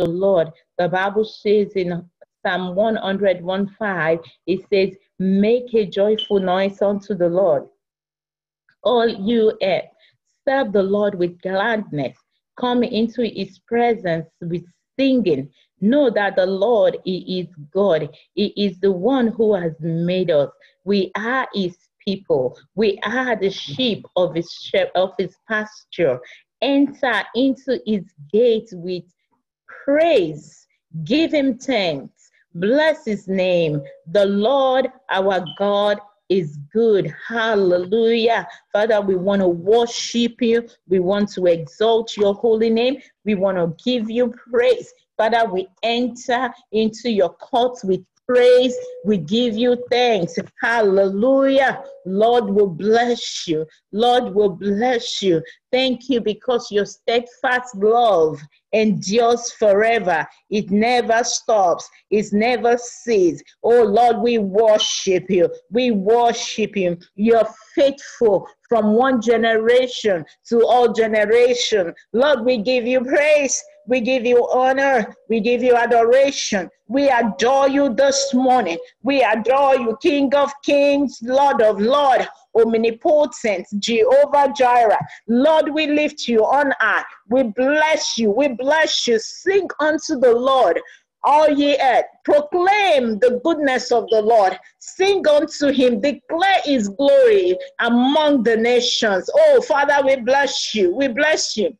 the Lord. The Bible says in Psalm 100, 5, it says, Make a joyful noise unto the Lord. All you earth, serve the Lord with gladness. Come into his presence with singing. Know that the Lord he is God. He is the one who has made us. We are his people. We are the sheep of his of his pasture. Enter into his gates with praise. Give him thanks. Bless his name. The Lord our God is good. Hallelujah. Father, we want to worship you. We want to exalt your holy name. We want to give you praise. Father, we enter into your courts with praise. We give you thanks. Hallelujah. Lord will bless you. Lord will bless you. Thank you because your steadfast love endures forever. It never stops. It never ceases. Oh Lord, we worship you. We worship you. You're faithful from one generation to all generation. Lord, we give you praise. We give you honor. We give you adoration. We adore you this morning. We adore you, King of kings, Lord of lords, omnipotent, Jehovah Jireh. Lord, we lift you on high. We bless you. We bless you. Sing unto the Lord all ye earth, proclaim the goodness of the Lord, sing unto him, declare his glory among the nations. Oh, Father, we bless you, we bless you.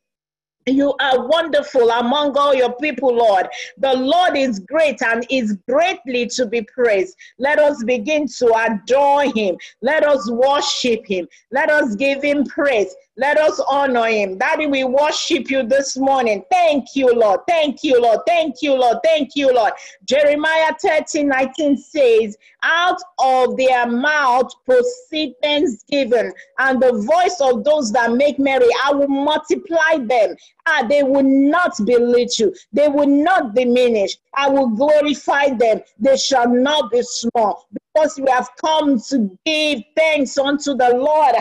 You are wonderful among all your people, Lord. The Lord is great and is greatly to be praised. Let us begin to adore him. Let us worship him. Let us give him praise. Let us honor him. Daddy, we worship you this morning. Thank you, Lord. Thank you, Lord. Thank you, Lord. Thank you, Lord. Jeremiah 13 19 says, Out of their mouth proceed thanksgiving, and the voice of those that make merry, I will multiply them. Ah, they will not be little, they will not diminish. I will glorify them. They shall not be small because we have come to give thanks unto the Lord.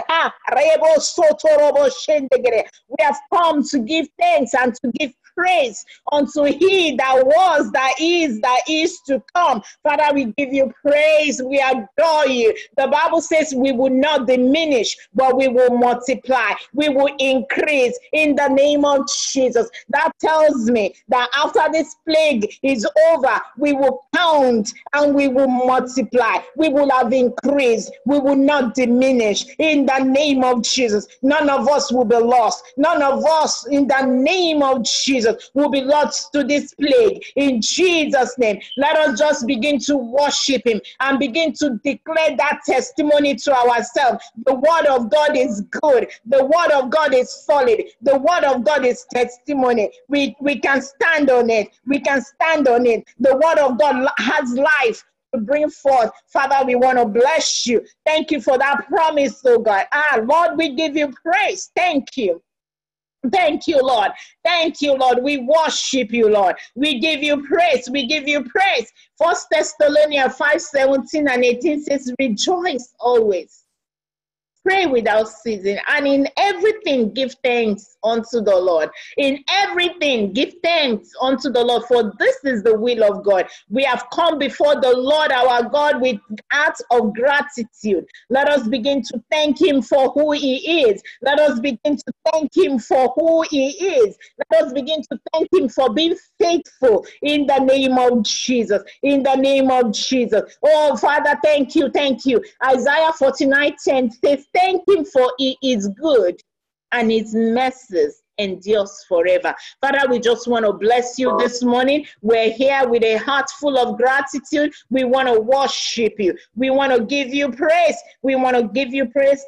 We have come to give thanks and to give praise unto he that was, that is, that is to come. Father, we give you praise. We adore you. The Bible says we will not diminish, but we will multiply. We will increase in the name of Jesus. That tells me that after this plague is over, we will count and we will multiply. We will have increased. We will not diminish in the name of Jesus. None of us will be lost. None of us in the name of Jesus Jesus will be lost to this plague. In Jesus' name, let us just begin to worship Him and begin to declare that testimony to ourselves. The Word of God is good, the Word of God is solid, the Word of God is testimony. We, we can stand on it. We can stand on it. The Word of God has life to bring forth. Father, we want to bless you. Thank you for that promise, oh God. Ah, Lord, we give you praise. Thank you. Thank you, Lord. Thank you, Lord. We worship you, Lord. We give you praise. We give you praise. First Thessalonians 5 17 and 18 says, Rejoice always pray without ceasing, and in everything give thanks unto the Lord. In everything give thanks unto the Lord, for this is the will of God. We have come before the Lord our God with acts of gratitude. Let us begin to thank Him for who He is. Let us begin to thank Him for who He is. Let us begin to thank Him for being faithful in the name of Jesus. In the name of Jesus. Oh, Father, thank you, thank you. Isaiah 49 10 says, Thank Him for He is good and His mercies endures forever. Father, we just want to bless you this morning. We're here with a heart full of gratitude. We want to worship you. We want to give you praise. We want to give you praise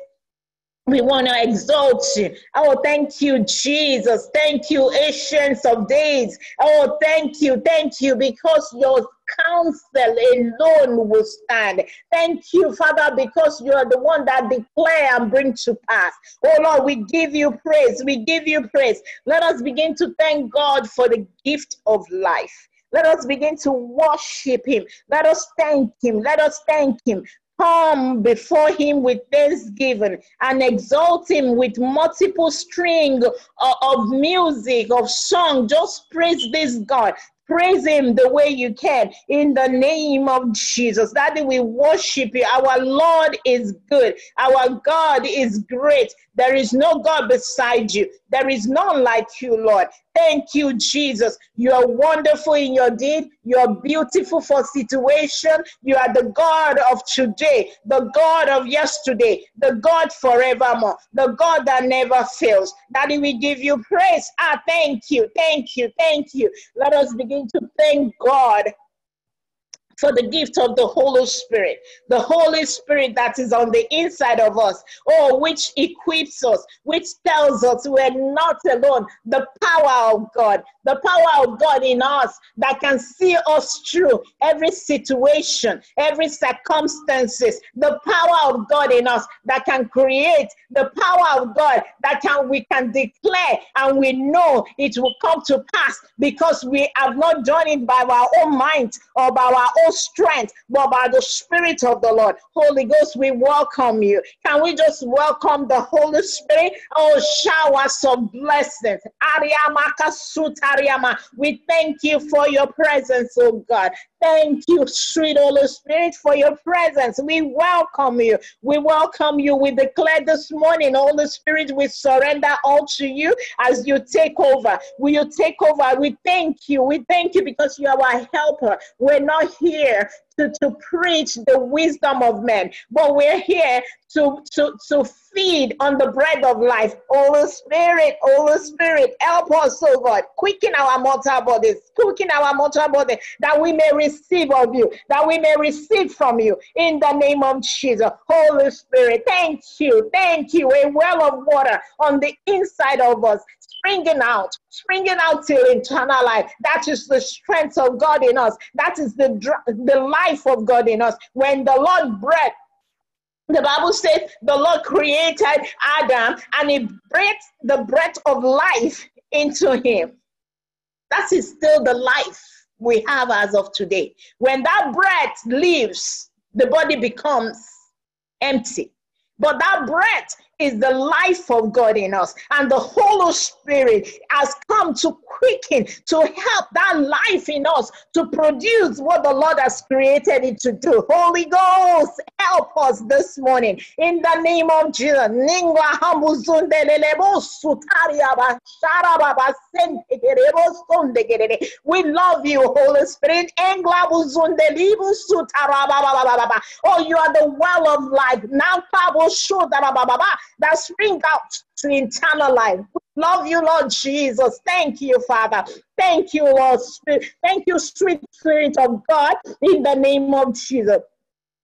we want to exalt you. Oh, thank you, Jesus. Thank you, Ancients of Days. Oh, thank you, thank you, because your counsel alone will stand. Thank you, Father, because you are the one that declare and bring to pass. Oh Lord, we give you praise. We give you praise. Let us begin to thank God for the gift of life. Let us begin to worship Him. Let us thank Him. Let us thank Him come before him with thanksgiving and exalt him with multiple string of, music, of song. Just praise this God. Praise him the way you can in the name of Jesus. That we worship you. Our Lord is good. Our God is great. There is no God beside you. There is none like you, Lord. Thank you, Jesus. You are wonderful in your deed. You are beautiful for situation. You are the God of today, the God of yesterday, the God forevermore, the God that never fails. Daddy, we give you praise. Ah, thank you, thank you, thank you. Let us begin to thank God for the gift of the Holy Spirit, the Holy Spirit that is on the inside of us, oh, which equips us, which tells us we're not alone. The power of God, the power of God in us that can see us through every situation, every circumstances, the power of God in us that can create, the power of God that can we can declare and we know it will come to pass because we have not done it by our own mind or by our own strength, but by the Spirit of the Lord. Holy Ghost, we welcome you. Can we just welcome the Holy Spirit? Oh, showers of blessings. We thank you for your presence, oh God. Thank you, sweet Holy Spirit, for your presence. We welcome you. We welcome you. We declare this morning, Holy Spirit, we surrender all to you as you take over. Will you take over? We thank you. We thank you because you are our helper. We're not here to, to preach the wisdom of men, but we're here to, to, to feed on the bread of life. Holy Spirit, Holy Spirit, help us, oh God, quicken our mortal bodies, quicken our mortal body that we may receive of you, that we may receive from you in the name of Jesus. Holy Spirit, thank you, thank you. A well of water on the inside of us, springing out, springing out till eternal life. That is the strength of God in us. That is the, the life of God in us. When the Lord breathed, the Bible says the Lord created Adam and he breathed the breath of life into him. That is still the life we have as of today. When that breath leaves, the body becomes empty. But that breath is the life of God in us. And the Holy Spirit has come to quicken, to help that life in us to produce what the Lord has created it to do. Holy Ghost, help us this morning in the name of Jesus. We love you, Holy Spirit. Oh, you are the well of life. Now, that spring out to eternal life. Love you, Lord Jesus. Thank you, Father. Thank you, Lord Spirit. Thank you, sweet Spirit of God, in the name of Jesus.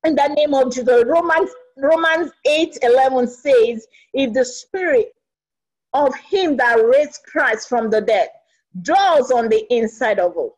In the name of Jesus. Romans Romans 8 11 says, If the spirit of him that raised Christ from the dead dwells on the inside of us,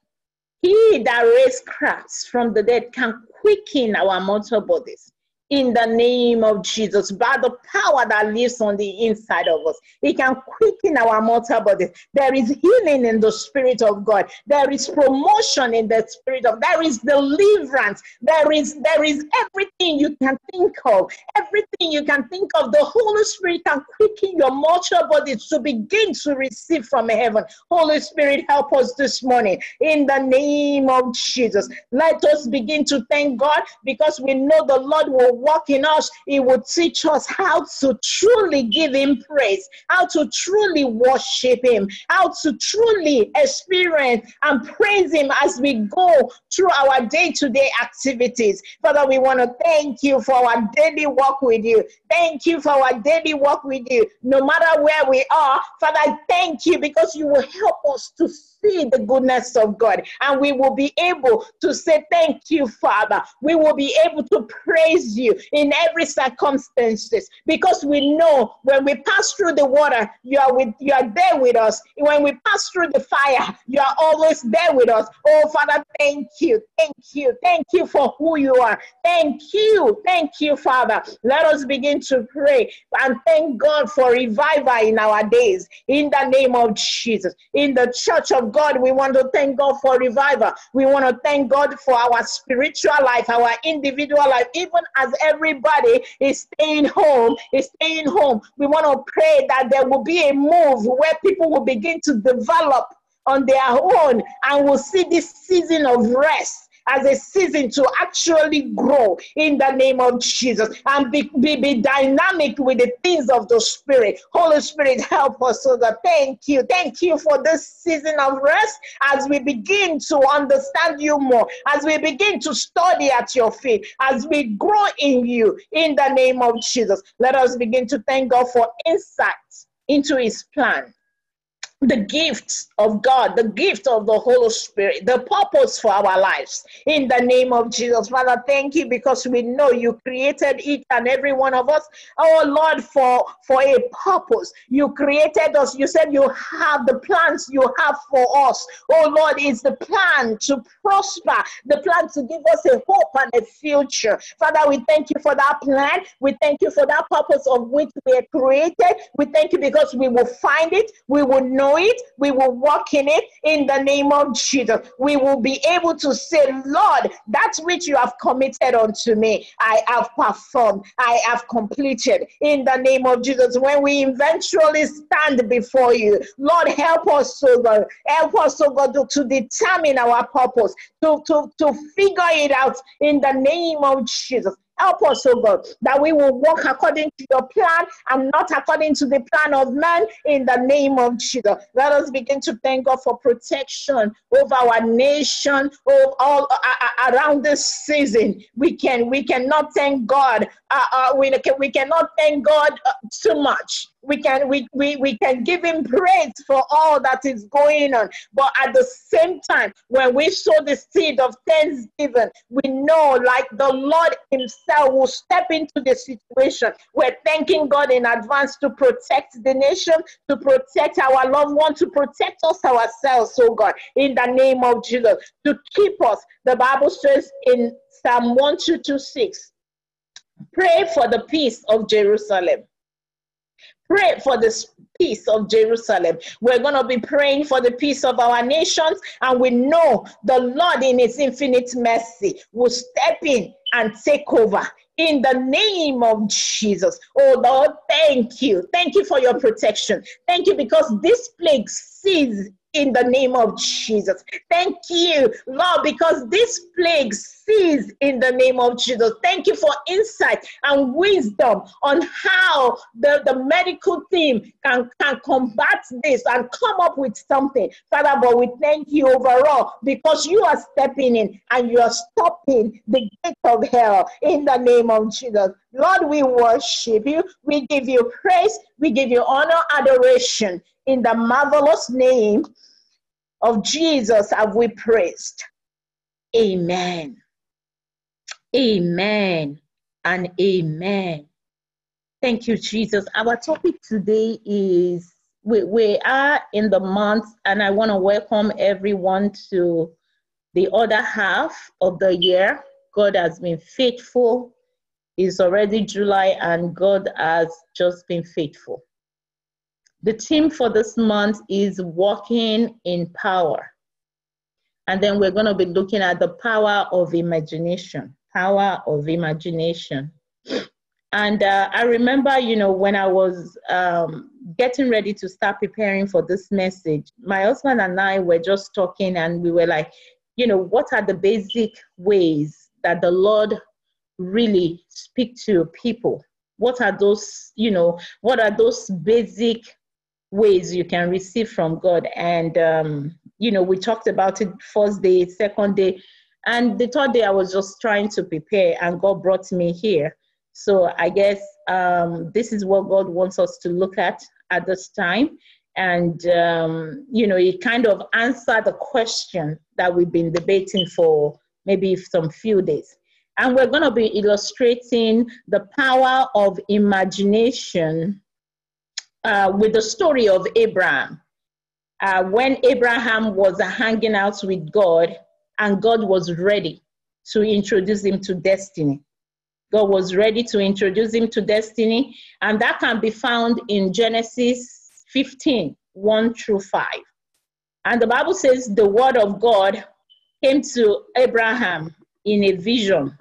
he that raised Christ from the dead can quicken our mortal bodies in the name of Jesus, by the power that lives on the inside of us. It can quicken our mortal bodies. There is healing in the Spirit of God. There is promotion in the Spirit of God. there is deliverance. There is there is everything you can think of. Everything you can think of. The Holy Spirit can quicken your mortal bodies to begin to receive from heaven. Holy Spirit, help us this morning in the name of Jesus. Let us begin to thank God because we know the Lord will work in us, He will teach us how to truly give Him praise, how to truly worship Him, how to truly experience and praise Him as we go through our day to day activities. Father, we want to thank you for our daily walk with you. Thank you for our daily walk with you. No matter where we are, Father, thank you because you will help us to see the goodness of God and we will be able to say, Thank you, Father. We will be able to praise you in every circumstances because we know when we pass through the water, you are with you are there with us. When we pass through the fire, you are always there with us. Oh Father, thank you, thank you, thank you for who you are. Thank you, thank you, Father. Let us begin to pray and thank God for revival in our days in the name of Jesus. In the church of God, we want to thank God for revival. We want to thank God for our spiritual life, our individual life, even as everybody is staying home, is staying home. We want to pray that there will be a move where people will begin to develop on their own and will see this season of rest as a season to actually grow in the name of Jesus and be, be, be dynamic with the things of the Spirit. Holy Spirit, help us, so that thank you. Thank you for this season of rest as we begin to understand you more, as we begin to study at your feet, as we grow in you in the name of Jesus. Let us begin to thank God for insight into his plan the gifts of God, the gift of the Holy Spirit, the purpose for our lives. In the name of Jesus, Father, thank you because we know you created each and every one of us. Oh Lord, for for a purpose. You created us. You said you have the plans you have for us. Oh Lord, it's the plan to prosper, the plan to give us a hope and a future. Father, we thank you for that plan. We thank you for that purpose of which we are created. We thank you because we will find it. We will know know it, we will walk in it in the name of Jesus. We will be able to say, Lord, that which you have committed unto me, I have performed, I have completed in the name of Jesus. When we eventually stand before you, Lord, help us, so God, help us, so God, to, to determine our purpose, to, to, to figure it out in the name of Jesus. Help us, oh God, that we will walk according to your plan and not according to the plan of man in the name of Jesus. Let us begin to thank God for protection over our nation, all, all uh, uh, around this season. We can we cannot thank God. Uh, uh, we, we cannot thank God uh, too much we can we, we we can give him praise for all that is going on. But at the same time when we sow the seed of thanksgiving we know like the lord himself will step into the situation. We're thanking god in advance to protect the nation to protect our loved one to protect us ourselves oh god in the name of jesus. To keep us the bible says in psalm 1226 pray for the peace of jerusalem pray for the peace of Jerusalem. We're going to be praying for the peace of our nations, and we know the Lord, in His infinite mercy, will step in and take over in the name of Jesus. Oh Lord, thank you. Thank you for your protection. Thank you because this plague cease in the name of Jesus. Thank you, Lord, because this plague cease in the name of Jesus. Thank you for insight and wisdom on how the, the medical team can, can combat this and come up with something. Father, but we thank you overall because you are stepping in and you are stopping the gate of hell in the name of Jesus. Lord, we worship you. We give you praise. We give you honor, adoration in the marvelous name of Jesus have we praised. Amen. Amen and amen. Thank you, Jesus. Our topic today is we, we are in the month, and I want to welcome everyone to the other half of the year. God has been faithful. It's already July, and God has just been faithful. The theme for this month is walking in power. And then we're going to be looking at the power of imagination. Power of imagination. And uh, I remember, you know, when I was um, getting ready to start preparing for this message, my husband and I were just talking and we were like, you know, what are the basic ways that the Lord really speak to people? What are those, you know, what are those basic ways you can receive from God. And, um, you know, we talked about it first day, second day. And the third day, I was just trying to prepare, and God brought me here. So I guess um, this is what God wants us to look at at this time. And, um, you know, it kind of answered the question that we've been debating for maybe some few days. And we're going to be illustrating the power of imagination uh, with the story of Abraham. Uh, when Abraham was hanging out with God and God was ready to introduce him to destiny. God was ready to introduce him to destiny, and that can be found in Genesis 15 1 through 5. And the Bible says the word of God came to Abraham in a vision.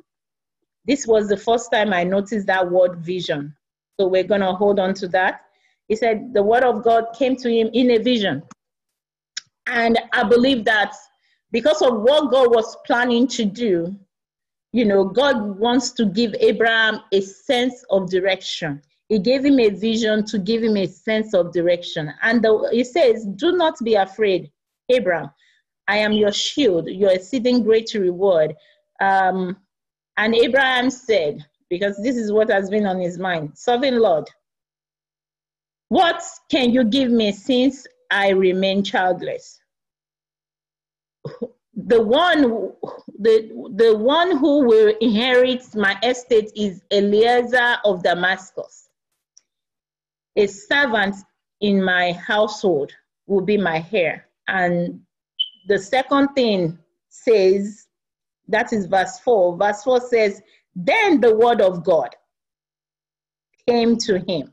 This was the first time I noticed that word vision. So we're going to hold on to that. He said the word of God came to him in a vision. And I believe that because of what God was planning to do, you know, God wants to give Abraham a sense of direction. He gave him a vision to give him a sense of direction. And the, he says, Do not be afraid, Abraham. I am your shield, your exceeding great reward. Um, and Abraham said, because this is what has been on his mind, Sovereign Lord, what can you give me since I remain childless? The one, the, the one who will inherit my estate is Eliezer of Damascus. A servant in my household will be my heir. And the second thing says, that is verse 4. Verse 4 says, Then the word of God came to him.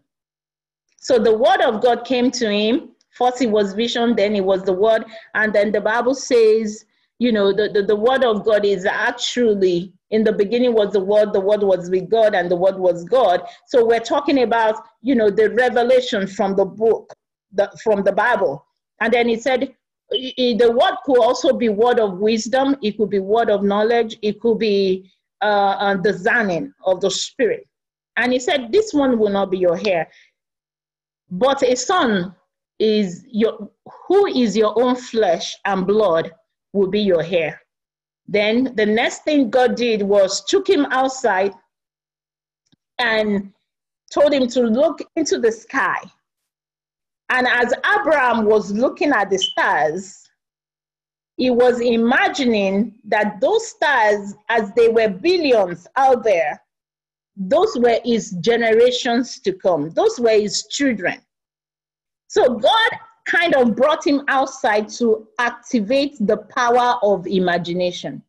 So the word of God came to him. First it was vision, then it was the word. And then the Bible says, you know, the, the, the word of God is actually in the beginning was the word, the word was with God, and the word was God. So we're talking about, you know, the revelation from the book, the, from the Bible. And then he said, the word could also be word of wisdom it could be word of knowledge it could be uh, discerning of the spirit and he said this one will not be your heir but a son is your who is your own flesh and blood will be your heir. Then the next thing god did was took him outside and told him to look into the sky. And as Abraham was looking at the stars, he was imagining that those stars, as they were billions out there, those were his generations to come, those were his children. So God kind of brought him outside to activate the power of imagination.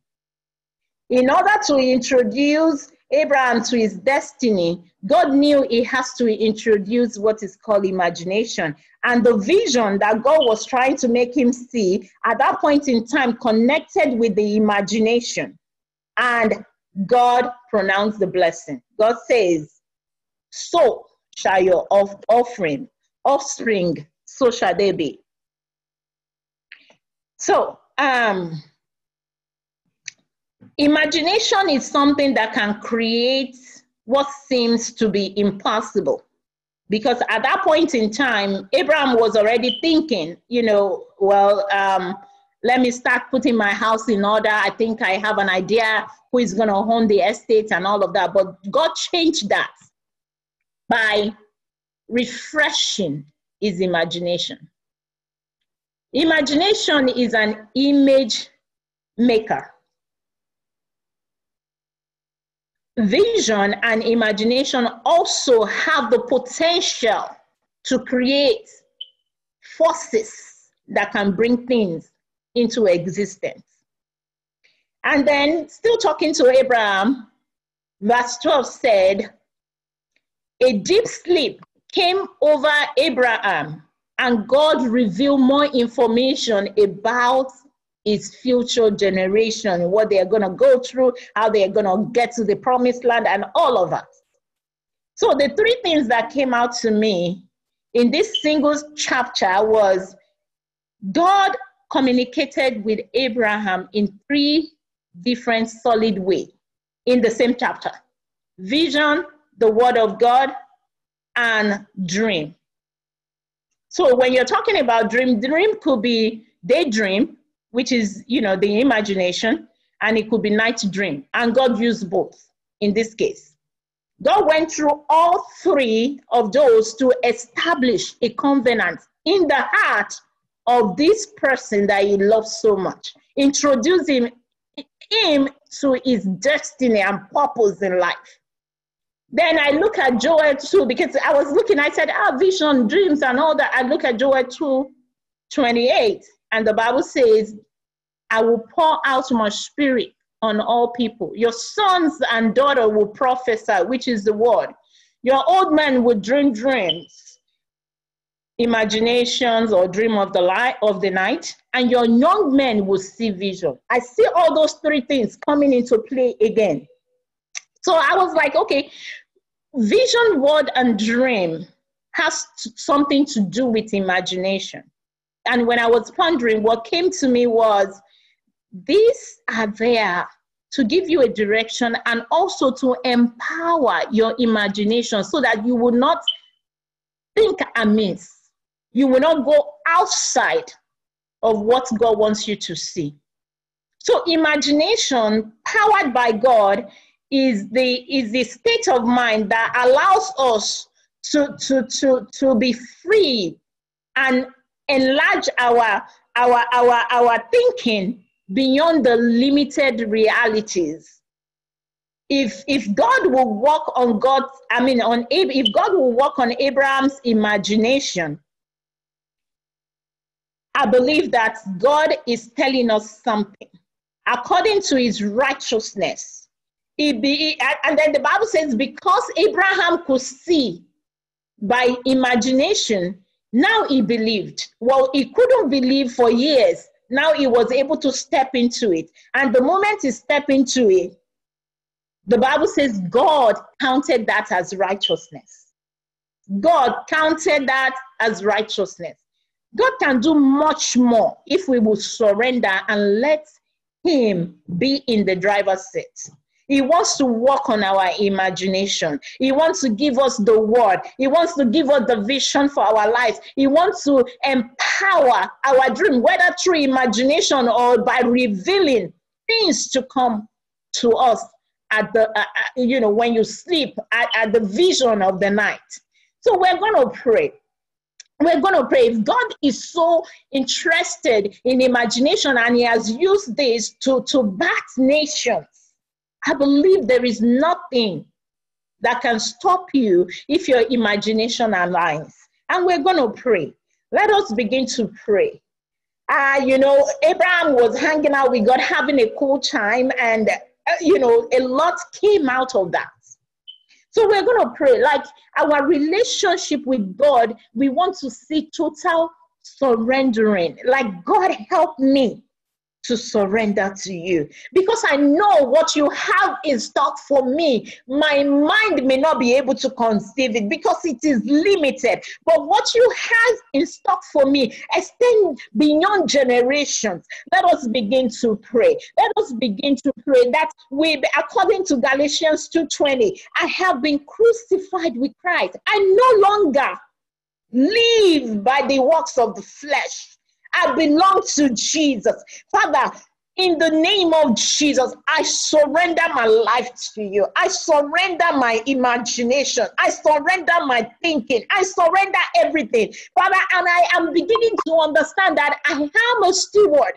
In order to introduce Abraham to his destiny, God knew he has to introduce what is called imagination. And the vision that God was trying to make him see at that point in time connected with the imagination. And God pronounced the blessing. God says, So shall your offering, offspring, so shall they be. So, um, Imagination is something that can create what seems to be impossible. Because at that point in time, Abraham was already thinking, you know, well, um, let me start putting my house in order. I think I have an idea who is going to own the estate and all of that. But God changed that by refreshing his imagination. Imagination is an image maker. vision and imagination also have the potential to create forces that can bring things into existence. And then, still talking to Abraham, verse 12 said, A deep sleep came over Abraham, and God revealed more information about his future generation, what they are going to go through, how they are going to get to the promised land, and all of that. So, the three things that came out to me in this single chapter was God communicated with Abraham in three different solid ways in the same chapter vision, the word of God, and dream. So when you're talking about dream, dream could be daydream, which is, you know, the imagination, and it could be night dream. And God used both in this case. God went through all three of those to establish a covenant in the heart of this person that he loves so much, introducing him him to his destiny and purpose in life. Then I look at Joel 2 because I was looking, I said, ah, vision, dreams, and all that. I look at Joel 2 28, and the Bible says, I will pour out my spirit on all people. Your sons and daughter will prophesy, which is the word. Your old men will dream dreams. Imaginations or dream of the light of the night and your young men will see vision. I see all those three things coming into play again. So i was like okay vision word and dream has something to do with imagination. And when i was pondering what came to me was these are there to give you a direction and also to empower your imagination so that you will not think amiss you will not go outside of what God wants you to see. So imagination powered by God is the is the state of mind that allows us to to to to be free and enlarge our our our our thinking beyond the limited realities if if god will work on god i mean on if god will work on abraham's imagination I believe that God is telling us something according to his righteousness. Be, and then the Bible says, because Abraham could see by imagination, now he believed. Well, he couldn't believe for years. Now he was able to step into it. And the moment he stepped into it, the Bible says God counted that as righteousness. God counted that as righteousness. God can do much more if we will surrender and let Him be in the driver's seat. He wants to work on our imagination. He wants to give us the word. He wants to give us the vision for our life. He wants to empower our dream, whether through imagination or by revealing things to come to us at the, uh, uh you know, when you sleep, at, at the vision of the night. So we're going to pray we're going to pray. If God is so interested in imagination and He has used this to, to bat nations, I believe there is nothing that can stop you if your imagination aligns. And we're going to pray. Let us begin to pray. Uh, you know, Abraham was hanging out with God, having a cool time, and, uh, you know, a lot came out of that. So we're going to pray like our relationship with God, we want to see total surrendering. Like, God, help me to surrender to you because I know what you have in stock for me. My mind may not be able to conceive it because it is limited, but what you have in stock for me extend beyond generations. Let us begin to pray. Let us begin to pray that we, according to Galatians 2:20, I have been crucified with Christ. I no longer live by the works of the flesh I belong to Jesus. Father, in the name of Jesus, I surrender my life to you. I surrender my imagination. I surrender my thinking. I surrender everything. Father, and I am beginning to understand that I am a steward.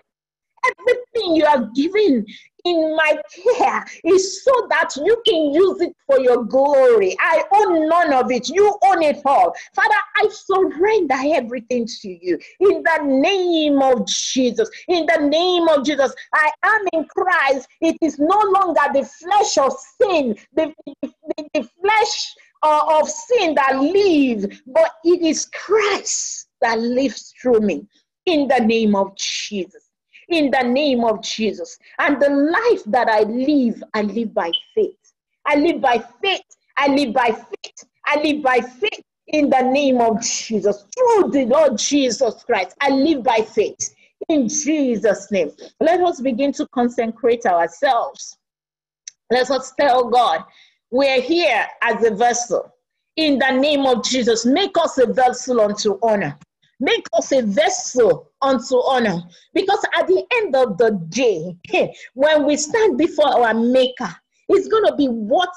Everything you have given in my care is so that you can use it for your glory. I own none of it. You own it all. Father, I surrender everything to you in the name of Jesus. In the name of Jesus, I am in Christ. It is no longer the flesh of sin, the, the, the flesh uh, of sin that lives, but it is Christ that lives through me in the name of Jesus in the name of Jesus. And the life that I live, I live by faith. I live by faith. I live by faith. I live by faith in the name of Jesus. Through the Lord Jesus Christ, I live by faith in Jesus' name. Let us begin to consecrate ourselves. Let us tell God, we're here as a vessel. In the name of Jesus, make us a vessel unto honor. Make us a vessel unto honor. Because at the end of the day, when we stand before our Maker, it's going to be what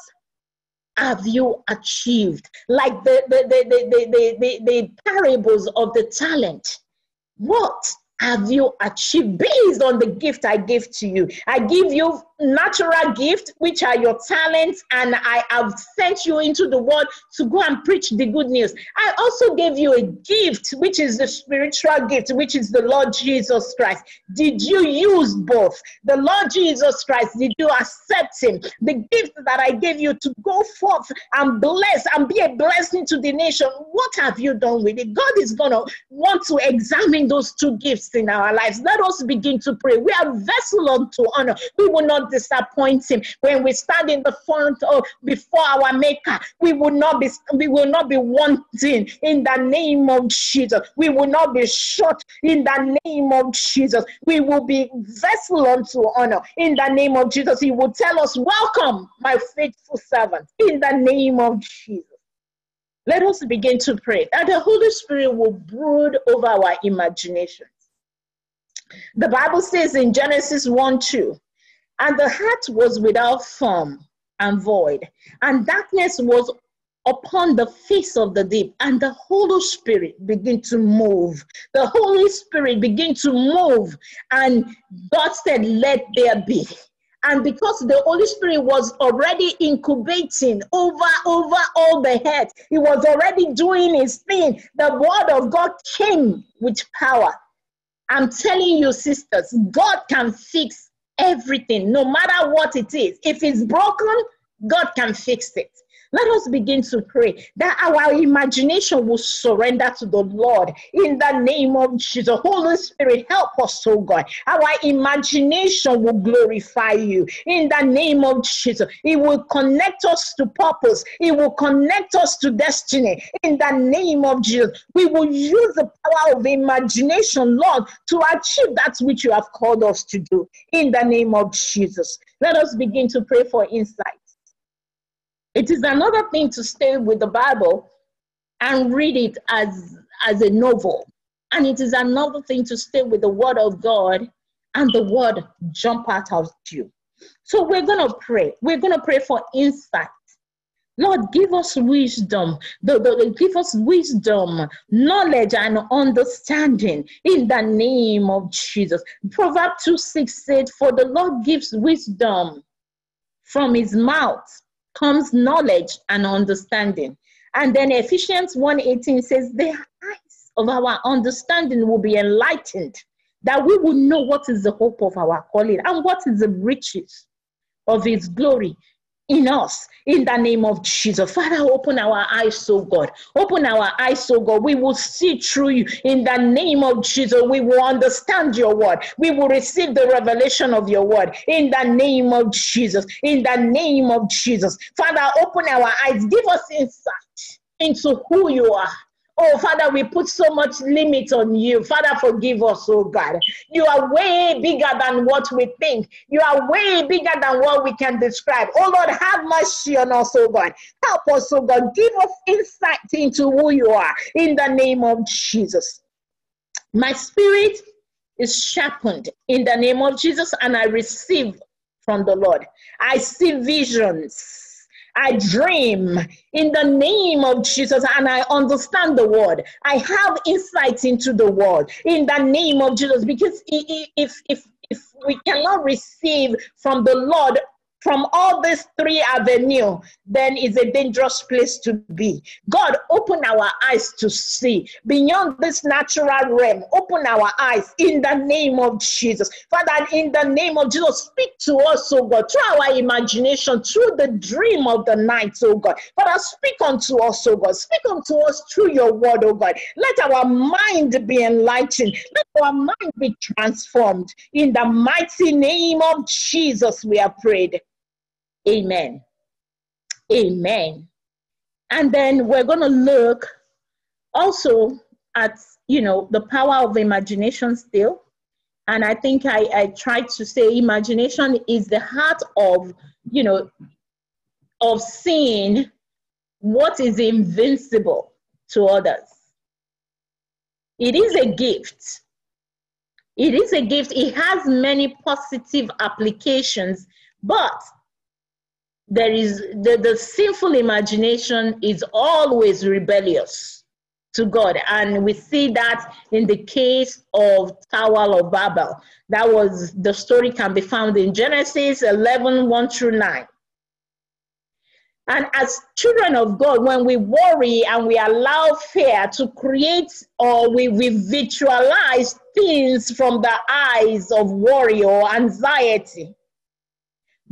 have you achieved? Like the, the, the, the, the, the, the parables of the talent. What have you achieved based on the gift I gave to you? I give you natural gift, which are your talents, and I have sent you into the world to go and preach the good news. I also gave you a gift, which is the spiritual gift, which is the Lord Jesus Christ. Did you use both? The Lord Jesus Christ, did you accept Him? The gift that I gave you to go forth and bless and be a blessing to the nation, what have you done with it? God is going to want to examine those two gifts in our lives. Let us begin to pray. We are vessel unto honor. We will not disappoint him when we stand in the front of before our maker. We will not be we will not be wanting in the name of Jesus. We will not be short in the name of Jesus. We will be vessel unto honor in the name of Jesus. He will tell us, Welcome, my faithful servant, in the name of Jesus. Let us begin to pray that the Holy Spirit will brood over our imaginations. The Bible says in Genesis 1 2, and the heart was without form and void, and darkness was upon the face of the deep, and the Holy Spirit began to move. The Holy Spirit began to move, and God said, Let there be. And because the Holy Spirit was already incubating over, over all the head, he was already doing his thing. The word of God came with power. I'm telling you, sisters, God can fix everything, no matter what it is. If it's broken, God can fix it. Let us begin to pray that our imagination will surrender to the Lord in the name of Jesus. Holy Spirit, help us, oh God. Our imagination will glorify you in the name of Jesus. It will connect us to purpose, it will connect us to destiny in the name of Jesus. We will use the power of imagination, Lord, to achieve that which you have called us to do in the name of Jesus. Let us begin to pray for insight. It is another thing to stay with the Bible and read it as, as a novel. And it is another thing to stay with the Word of God and the Word jump out of you. So we're going to pray. We're going to pray for insight. Lord, give us wisdom. The, the, give us wisdom, knowledge, and understanding in the name of Jesus. Proverbs 2 6 said, For the Lord gives wisdom from his mouth comes knowledge and understanding. And then Ephesians 1:18 says, The eyes of our understanding will be enlightened, that we will know what is the hope of our calling and what is the riches of his glory in us in the name of Jesus. Father, open our eyes, so God. Open our eyes, so God. We will see through you in the name of Jesus. We will understand your word. We will receive the revelation of your word in the name of Jesus. In the name of Jesus. Father, open our eyes. Give us insight into who you are Oh, Father, we put so much limit on you. Father, forgive us, oh God. You are way bigger than what we think. You are way bigger than what we can describe. Oh Lord, have mercy on us, oh God. Help us, oh God. Give us insight into who you are in the name of Jesus. My spirit is sharpened in the name of Jesus, and I receive from the Lord. I see visions. I dream in the name of Jesus and I understand the word. I have insight into the word in the name of Jesus because if if if we cannot receive from the Lord from all these three avenues, then is a dangerous place to be. God, open our eyes to see beyond this natural realm. Open our eyes in the name of Jesus. Father, in the name of Jesus, speak to us, oh God, through our imagination, through the dream of the night, oh God. Father, speak unto us, oh God. Speak unto us through your word, oh God. Let our mind be enlightened. Let our mind be transformed. In the mighty name of Jesus, we are prayed. Amen. Amen. And then we're going to look also at, you know, the power of imagination still. And I think I, I tried to say imagination is the heart of, you know, of seeing what is invincible to others. It is a gift. It is a gift. It has many positive applications, but there is the, the sinful imagination is always rebellious to God. And we see that in the case of Tower of Babel. That was the story can be found in Genesis 11 1 through 9. And as children of God, when we worry and we allow fear to create or we, we visualize things from the eyes of worry or anxiety,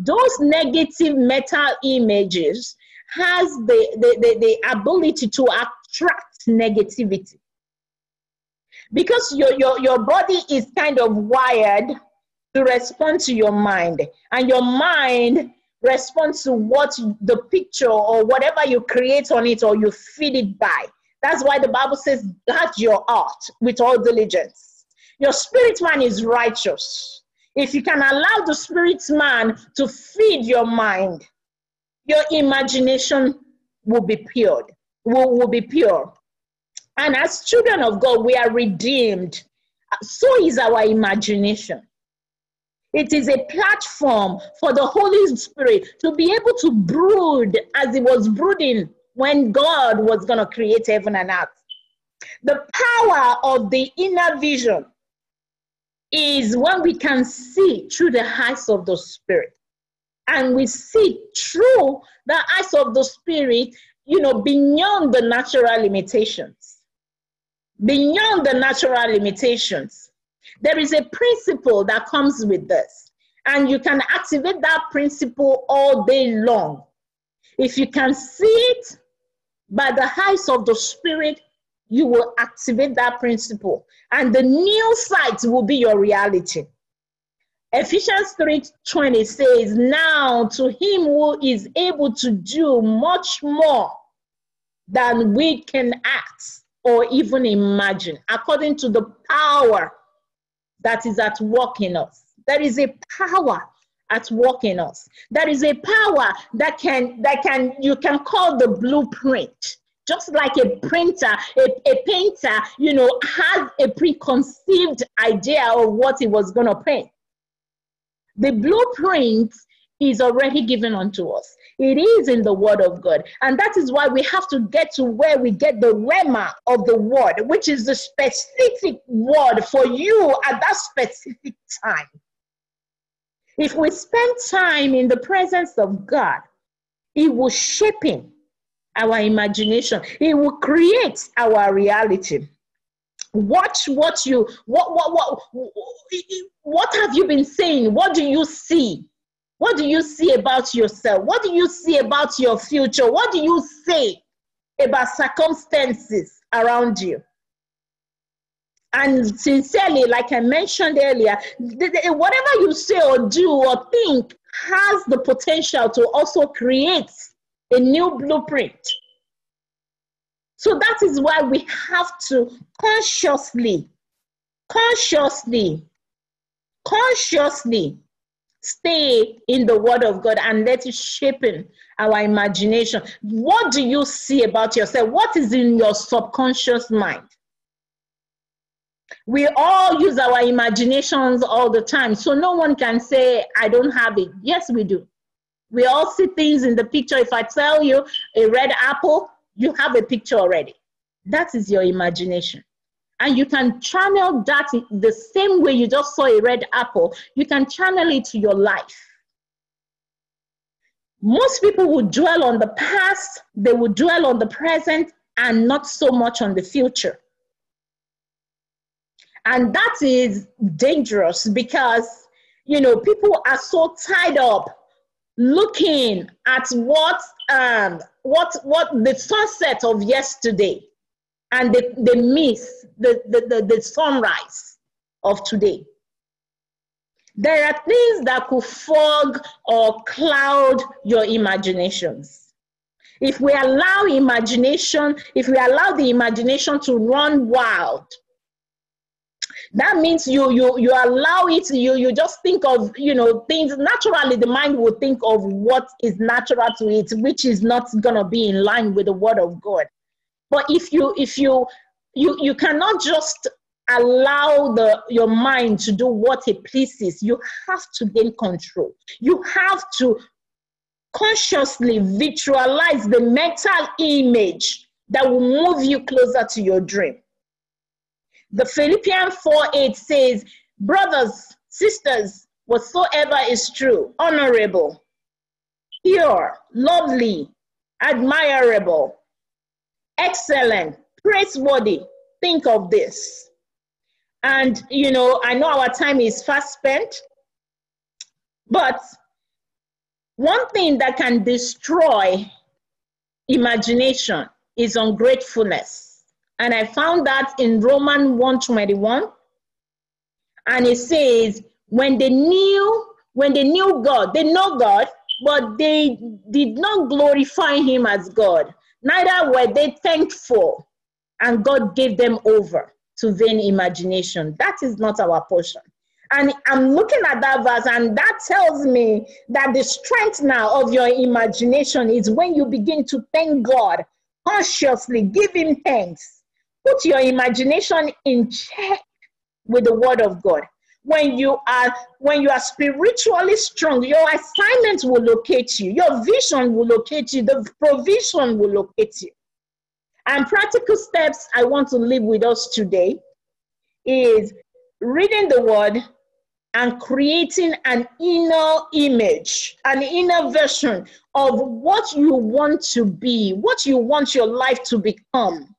those negative mental images has the, the, the, the ability to attract negativity. Because your, your, your body is kind of wired to respond to your mind, and your mind responds to what the picture or whatever you create on it or you feed it by. That's why the Bible says, guard your heart with all diligence. Your spirit man is righteous. If you can allow the spirit man to feed your mind, your imagination will be pure. Will, will be pure. And as children of God, we are redeemed. So is our imagination. It is a platform for the Holy Spirit to be able to brood as He was brooding when God was going to create heaven and earth. The power of the inner vision is when we can see through the eyes of the Spirit. And we see through the eyes of the Spirit, you know, beyond the natural limitations. Beyond the natural limitations. There is a principle that comes with this, and you can activate that principle all day long. If you can see it by the eyes of the Spirit, you will activate that principle, and the new sight will be your reality. Ephesians 3:20 says, Now to him who is able to do much more than we can act or even imagine, according to the power that is at work in us. There is a power at work in us. There is a power that can that can you can call the blueprint. Just like a printer, a, a painter, you know, has a preconceived idea of what he was gonna paint. The blueprint is already given unto us. It is in the Word of God. And that is why we have to get to where we get the rhema of the Word, which is the specific word for you at that specific time. If we spend time in the presence of God, it will shape in our imagination, it will create our reality. Watch what you what what what what have you been saying? What do you see? What do you see about yourself? What do you see about your future? What do you say about circumstances around you? And sincerely, like I mentioned earlier, whatever you say or do or think has the potential to also create a new blueprint. So that is why we have to consciously, consciously, consciously stay in the word of God and let it shape in our imagination. What do you see about yourself? What is in your subconscious mind? We all use our imaginations all the time. So no one can say, I don't have it. Yes, we do. We all see things in the picture. If I tell you a red apple, you have a picture already. That is your imagination and you can channel that the same way you just saw a red apple, you can channel it to your life. Most people would dwell on the past, they would dwell on the present, and not so much on the future. And that is dangerous because, you know, people are so tied up looking at what um, what what the sunset of yesterday and they, they miss the, the, the, the sunrise of today. There are things that could fog or cloud your imaginations. If we allow imagination, if we allow the imagination to run wild, that means you you you allow it you you just think of you know things naturally the mind will think of what is natural to it which is not going to be in line with the word of god but if you if you you you cannot just allow the your mind to do what it pleases, you have to gain control. You have to consciously visualize the mental image that will move you closer to your dream. The Philippians 4 8 says, Brothers, sisters, whatsoever is true, honorable, pure, lovely, admirable, excellent, praiseworthy, think of this. And, you know, I know our time is fast spent, but one thing that can destroy imagination is ungratefulness. And I found that in Roman 121. And it says, when they knew, when they knew God, they know God, but they did not glorify him as God. Neither were they thankful, and God gave them over to vain imagination. That is not our portion. And I'm looking at that verse, and that tells me that the strength now of your imagination is when you begin to thank God consciously, give Him thanks. Put your imagination in check with the Word of God. When you are when you are spiritually strong, your assignment will locate you, your vision will locate you, the provision will locate you. And practical steps I want to leave with us today is reading the word and creating an inner image, an inner version of what you want to be, what you want your life to become.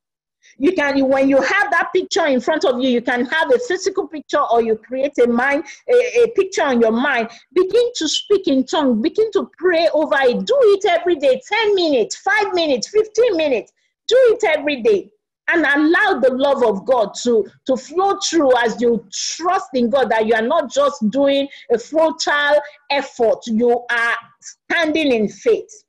You can, when you have that picture in front of you, you can have a physical picture or you create a mind, a, a picture on your mind. Begin to speak in tongue, begin to pray over it. Do it every day 10 minutes, 5 minutes, 15 minutes. Do it every day and allow the love of God to, to flow through as you trust in God that you are not just doing a futile effort, you are standing in faith.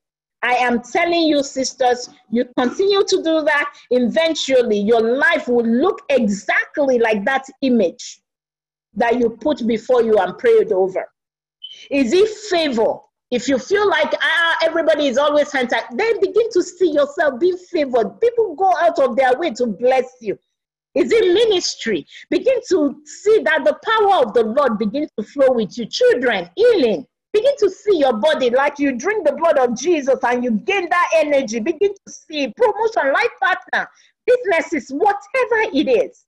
I am telling you, sisters, you continue to do that, eventually your life will look exactly like that image that you put before you and prayed over. Is it favor? If you feel like ah, everybody is always hands then begin to see yourself being favored. People go out of their way to bless you. Is it ministry? Begin to see that the power of the Lord begins to flow with you. Children, healing. Begin to see your body like you drink the blood of Jesus and you gain that energy. Begin to see promotion, life partner, businesses, whatever it is.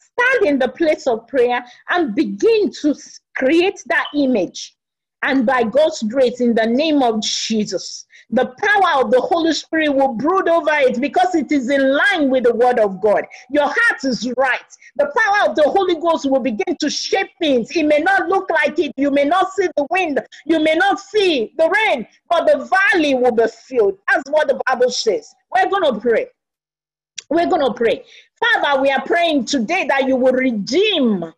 Stand in the place of prayer and begin to create that image and by God's grace, in the name of Jesus, the power of the Holy Spirit will brood over it because it is in line with the Word of God. Your heart is right. The power of the Holy Ghost will begin to shape things. It may not look like it. You may not see the wind. You may not see the rain, but the valley will be filled. That's what the Bible says. We're going to pray. We're going to pray. Father, we are praying today that you will redeem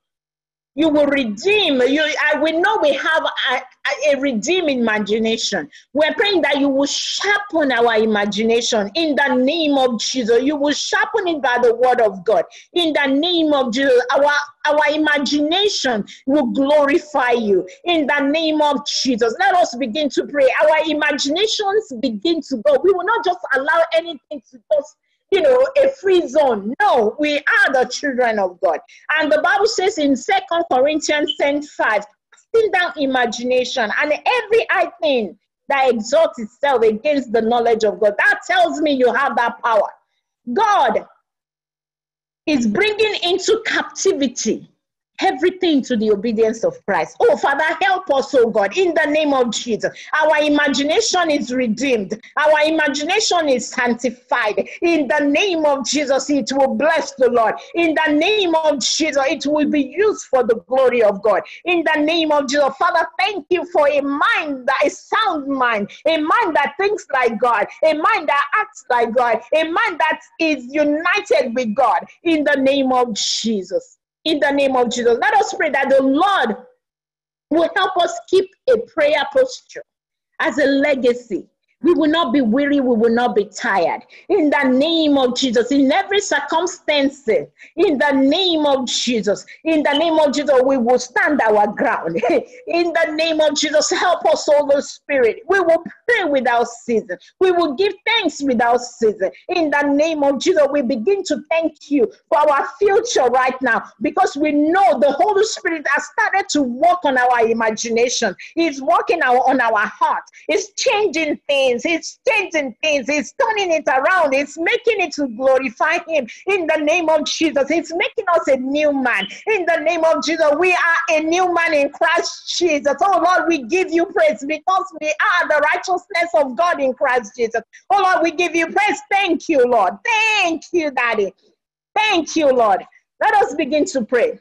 you will redeem you I, we know we have a, a, redeem imagination. We're praying that you will sharpen our imagination in the name of jesus. You will sharpen it by the word of god. In the name of jesus our our imagination will glorify you. In the name of jesus let us begin to pray. Our imaginations begin to go. We will not just allow anything to just you know, a free zone. No, we are the children of God. And the Bible says in Second Corinthians 10 5, still down imagination and every high thing that exalts itself against the knowledge of God. That tells me you have that power. God is bringing into captivity everything to the obedience of Christ. Oh, Father, help us, oh God, in the name of Jesus. Our imagination is redeemed, our imagination is sanctified. In the name of Jesus, it will bless the Lord. In the name of Jesus, it will be used for the glory of God. In the name of Jesus, Father, thank you for a mind that is sound mind, a mind that thinks like God, a mind that acts like God, a mind that is united with God. In the name of Jesus in the name of Jesus. Let us pray that the Lord will help us keep a prayer posture as a legacy we will not be weary, we will not be tired. In the name of Jesus, in every circumstance, in the name of Jesus, in the name of Jesus, we will stand our ground. in the name of Jesus, help us, Holy Spirit. We will pray without season. We will give thanks without season. In the name of Jesus, we begin to thank you for our future right now because we know the Holy Spirit has started to work on our imagination. He's working on our heart. He's changing things things. He's changing things. He's turning it around. He's making it to glorify Him in the name of Jesus. He's making us a new man in the name of Jesus. We are a new man in Christ Jesus. Oh Lord, we give you praise because we are the righteousness of God in Christ Jesus. Oh Lord, we give you praise. Thank you, Lord. Thank you, Daddy. Thank you, Lord. Let us begin to pray.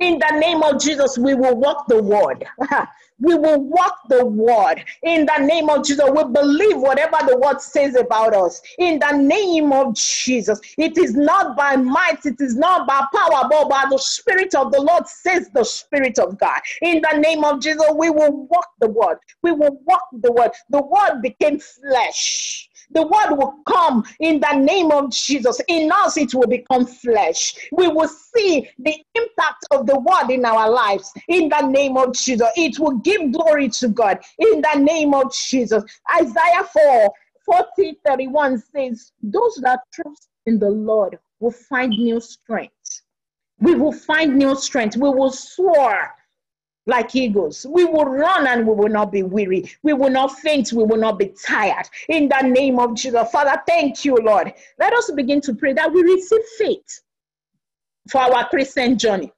In the name of Jesus, we will walk the word. we will walk the word. In the name of Jesus, we believe whatever the word says about us. In the name of Jesus, it is not by might, it is not by power, but by the Spirit of the Lord, says the Spirit of God. In the name of Jesus, we will walk the word. We will walk the word. The word became flesh the word will come in the name of Jesus. In us, it will become flesh. We will see the impact of the word in our lives in the name of Jesus. It will give glory to God in the name of Jesus. Isaiah 4 40 31 says, Those that trust in the Lord will find new strength. We will find new strength. We will soar like eagles. We will run and we will not be weary. We will not faint. We will not be tired. In the name of Jesus. Father, thank you, Lord. Let us begin to pray that we receive faith for our Christian journey.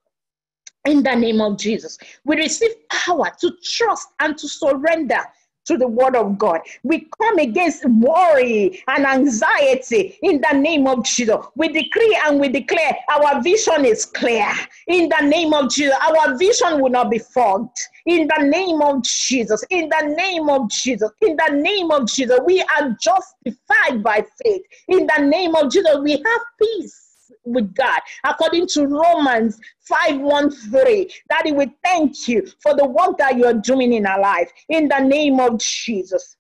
In the name of Jesus, we receive power to trust and to surrender to the word of God. We come against worry and anxiety in the name of Jesus. We decree and we declare our vision is clear in the name of Jesus. Our vision will not be fogged in the name of Jesus. In the name of Jesus. In the name of Jesus. We are justified by faith. In the name of Jesus, we have peace with God. According to Romans 513, Daddy, we thank you for the work that you're doing in our life. In the name of Jesus.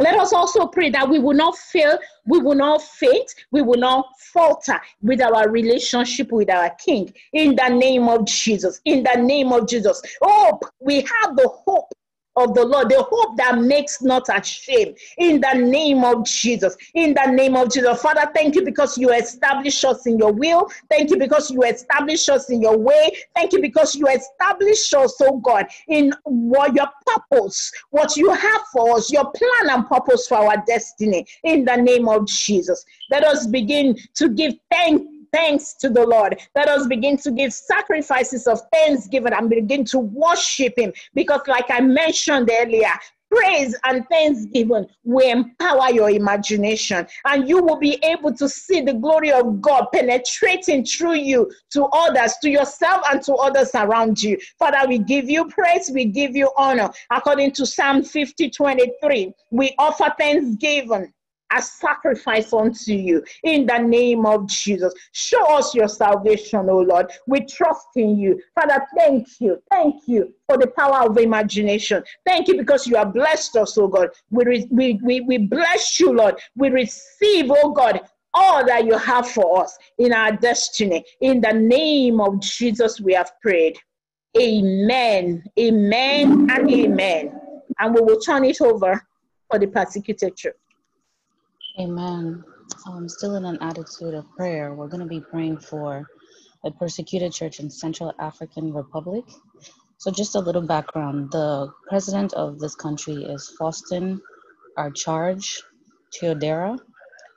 Let us also pray that we will not fail, we will not faint, we will not falter with our relationship with our King. In the name of Jesus. In the name of Jesus. Hope, we have the hope of the Lord, the hope that makes not ashamed. In the name of Jesus. In the name of Jesus. Father, thank you because you establish us in your will. Thank you because you establish us in your way. Thank you because you establish us, oh God, in what your purpose, what you have for us, your plan and purpose for our destiny. In the name of Jesus. Let us begin to give thanks thanks to the Lord. Let us begin to give sacrifices of thanksgiving and begin to worship Him. Because, like I mentioned earlier, praise and thanksgiving will empower your imagination and you will be able to see the glory of God penetrating through you to others, to yourself, and to others around you. Father, we give you praise, we give you honor. According to Psalm 50 23, we offer thanksgiving a sacrifice unto you in the name of Jesus. Show us your salvation, oh Lord. We trust in you. Father, thank you. Thank you for the power of imagination. Thank you because you have blessed us, oh God. We, re- we, we, we bless you, Lord. We receive, oh God, all that you have for us in our destiny. In the name of Jesus, we have prayed. Amen. Amen and amen. And we will turn it over for the persecuted church. Amen. Um, still in an attitude of prayer, we're going to be praying for a persecuted church in Central African Republic. So, just a little background: the president of this country is Faustin Archange Touadera.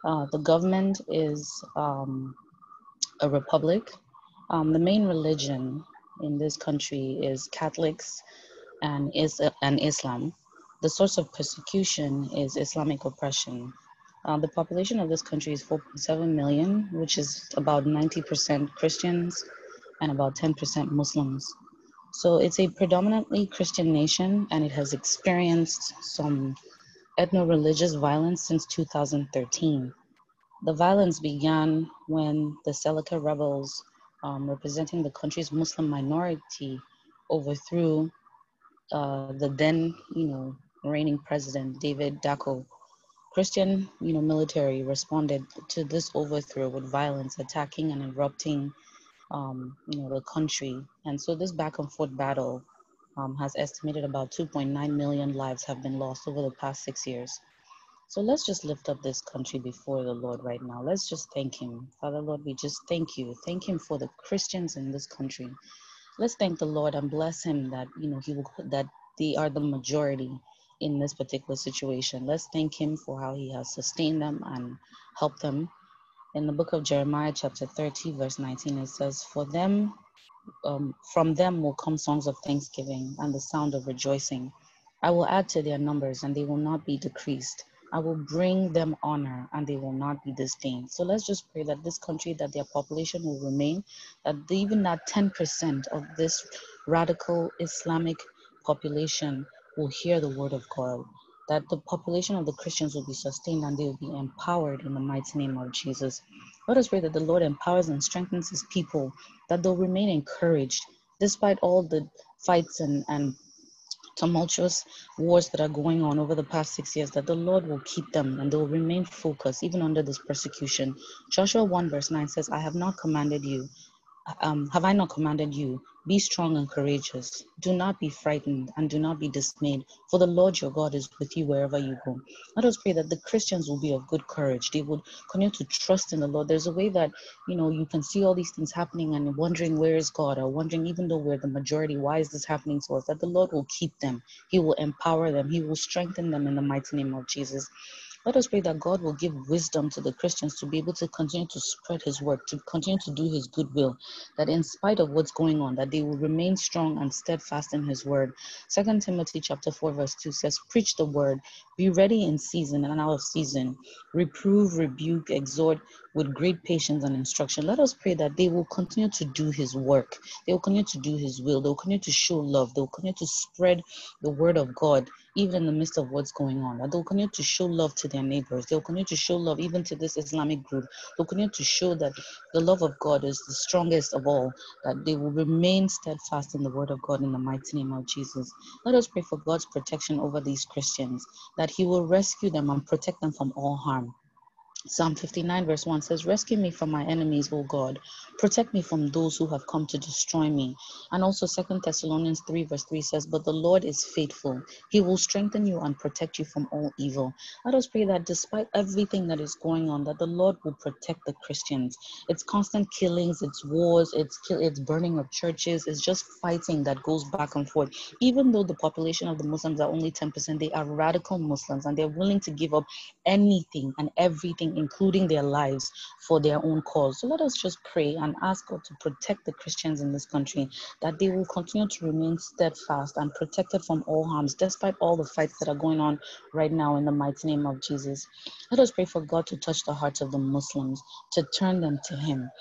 Uh, the government is um, a republic. Um, the main religion in this country is Catholics and is and Islam. The source of persecution is Islamic oppression. Uh, the population of this country is 4.7 million, which is about 90% Christians and about 10% Muslims. So it's a predominantly Christian nation and it has experienced some ethno religious violence since 2013. The violence began when the Seleka rebels, um, representing the country's Muslim minority, overthrew uh, the then, you know, reigning president, David Dacko, Christian, you know, military responded to this overthrow with violence, attacking and erupting, um, you know, the country. And so this back and forth battle um, has estimated about 2.9 million lives have been lost over the past six years. So let's just lift up this country before the Lord right now. Let's just thank Him. Father, Lord, we just thank you. Thank Him for the Christians in this country. Let's thank the Lord and bless Him that, you know, He will, that they are the majority in this particular situation. Let's thank Him for how He has sustained them and helped them. In the book of Jeremiah, chapter 30, verse 19, it says, For them, um, from them will come songs of thanksgiving and the sound of rejoicing. I will add to their numbers, and they will not be decreased. I will bring them honor and they will not be disdained. So let's just pray that this country, that their population will remain, that even that 10% of this radical Islamic population will hear the word of God, that the population of the Christians will be sustained and they will be empowered in the mighty name of Jesus. Let us pray that the Lord empowers and strengthens his people, that they'll remain encouraged despite all the fights and, and tumultuous wars that are going on over the past six years, that the Lord will keep them and they will remain focused even under this persecution. Joshua 1 verse 9 says, I have not commanded you, um, have I not commanded you? Be strong and courageous. Do not be frightened and do not be dismayed, for the Lord your God is with you wherever you go. Let us pray that the Christians will be of good courage. They would continue to trust in the Lord. There's a way that, you know, you can see all these things happening and wondering where is God or wondering, even though we're the majority, why is this happening to us? That the Lord will keep them. He will empower them. He will strengthen them in the mighty name of Jesus. Let us pray that God will give wisdom to the Christians to be able to continue to spread his work, to continue to do his good will, that in spite of what's going on, that they will remain strong and steadfast in his word. Second Timothy chapter 4, verse 2 says, Preach the word, be ready in season and out of season, reprove, rebuke, exhort with great patience and instruction. Let us pray that they will continue to do his work. They will continue to do his will. They will continue to show love. They will continue to spread the word of God even in the midst of what's going on. That they'll continue to show love to their neighbors. They'll continue to show love even to this Islamic group. They'll continue to show that the love of God is the strongest of all, that they will remain steadfast in the word of God in the mighty name of Jesus. Let us pray for God's protection over these Christians, that He will rescue them and protect them from all harm. Psalm 59, verse 1 says, Rescue me from my enemies, O God. Protect me from those who have come to destroy me. And also, Second Thessalonians 3, verse 3 says, But the Lord is faithful. He will strengthen you and protect you from all evil. Let us pray that despite everything that is going on, that the Lord will protect the Christians. It's constant killings, it's wars, it's, kill, it's burning of churches, it's just fighting that goes back and forth. Even though the population of the Muslims are only 10%, they are radical Muslims and they're willing to give up anything and everything including their lives, for their own cause. So let us just pray and ask God to protect the Christians in this country, that they will continue to remain steadfast and protected from all harms, despite all the fights that are going on right now in the mighty name of Jesus. Let us pray for God to touch the hearts of the Muslims, to turn them to Him.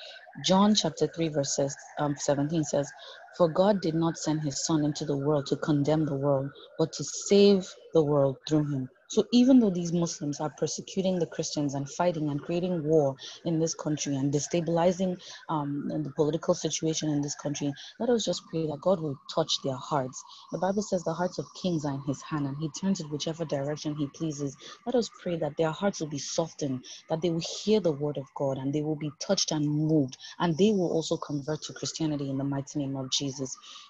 John chapter 3, verse um, 17 says, For God did not send his Son into the world to condemn the world, but to save the world through him. So even though these Muslims are persecuting the Christians and fighting and creating war in this country and destabilizing um, the political situation in this country, let us just pray that God will touch their hearts. The Bible says the hearts of kings are in his hand and he turns it whichever direction he pleases. Let us pray that their hearts will be softened, that they will hear the word of God and they will be touched and moved and they will also convert to Christianity in the mighty name of Jesus.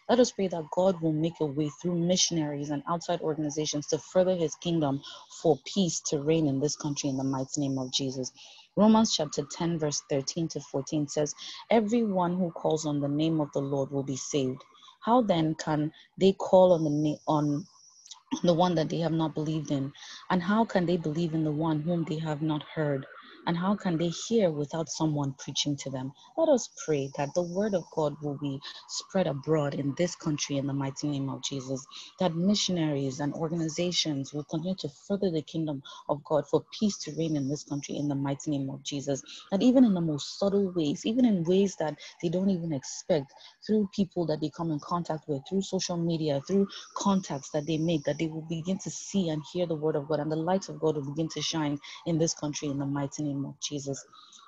Let us pray that God will make a way through missionaries and outside organizations to further his kingdom for peace to reign in this country in the mighty name of Jesus. Romans chapter 10, verse 13 to 14 says, Everyone who calls on the name of the Lord will be saved. How then can they call on the name on the one that they have not believed in? And how can they believe in the one whom they have not heard? And how can they hear without someone preaching to them? Let us pray that the word of God will be spread abroad in this country in the mighty name of Jesus. That missionaries and organizations will continue to further the kingdom of God for peace to reign in this country in the mighty name of Jesus. That even in the most subtle ways, even in ways that they don't even expect, through people that they come in contact with, through social media, through contacts that they make, that they will begin to see and hear the word of God and the light of God will begin to shine in this country in the mighty name name of Jesus.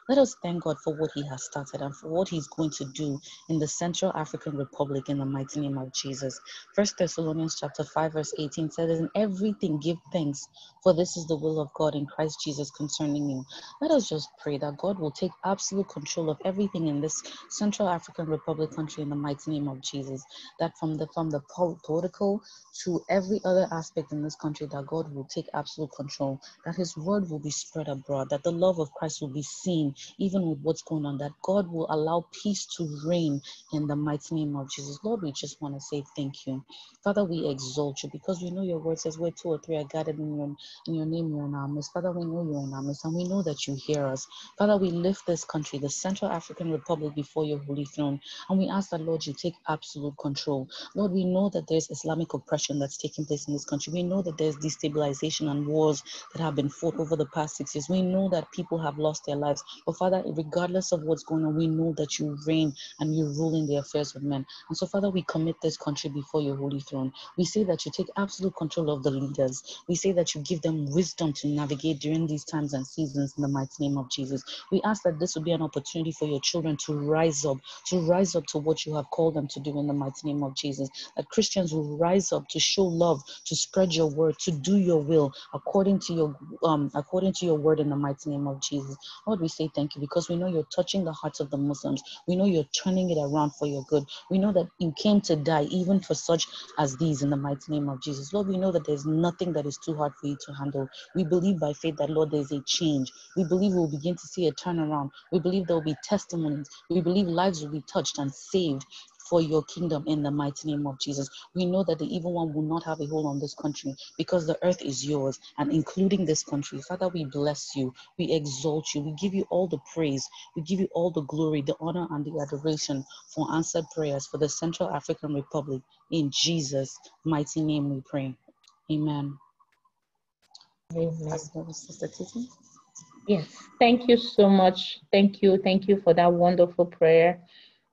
Let us thank God for what He has started and for what He's going to do in the Central African Republic in the mighty name of Jesus. First Thessalonians chapter 5, verse 18 says, In everything give thanks, for this is the will of God in Christ Jesus concerning you. Let us just pray that God will take absolute control of everything in this Central African Republic country in the mighty name of Jesus. That from the from the political to every other aspect in this country, that God will take absolute control, that His word will be spread abroad, that the love of Christ will be seen even with what's going on, that God will allow peace to reign in the mighty name of Jesus. Lord, we just want to say thank you. Father, we exalt you because we know your word says where two or three are gathered in your, in your name, you're in our midst. Father, we know you're in our midst and we know that you hear us. Father, we lift this country, the Central African Republic, before your holy throne. And we ask that, Lord, you take absolute control. Lord, we know that there's Islamic oppression that's taking place in this country. We know that there's destabilization and wars that have been fought over the past six years. We know that people have lost their lives. But Father, regardless of what's going on, we know that you reign and you rule in the affairs of men. And so, Father, we commit this country before your holy throne. We say that you take absolute control of the leaders. We say that you give them wisdom to navigate during these times and seasons in the mighty name of Jesus. We ask that this will be an opportunity for your children to rise up, to rise up to what you have called them to do in the mighty name of Jesus. That Christians will rise up to show love, to spread your word, to do your will according to your um according to your word in the mighty name of Jesus. Lord, we say thank you because we know you're touching the hearts of the Muslims. We know you're turning it around for your good. We know that you came to die even for such as these in the mighty name of Jesus. Lord, we know that there's nothing that is too hard for you to handle. We believe by faith that Lord, there's a change. We believe we'll begin to see a turnaround. We believe there will be testimonies. We believe lives will be touched and saved for your kingdom in the mighty name of Jesus. We know that the evil one will not have a hold on this country because the earth is yours and including this country. Father, we bless you. We exalt you. We give you all the praise. We give you all the glory, the honor, and the adoration for answered prayers for the Central African Republic. In Jesus' mighty name we pray. Amen. Amen. Sister Titi. Yes, thank you so much. Thank you. Thank you for that wonderful prayer.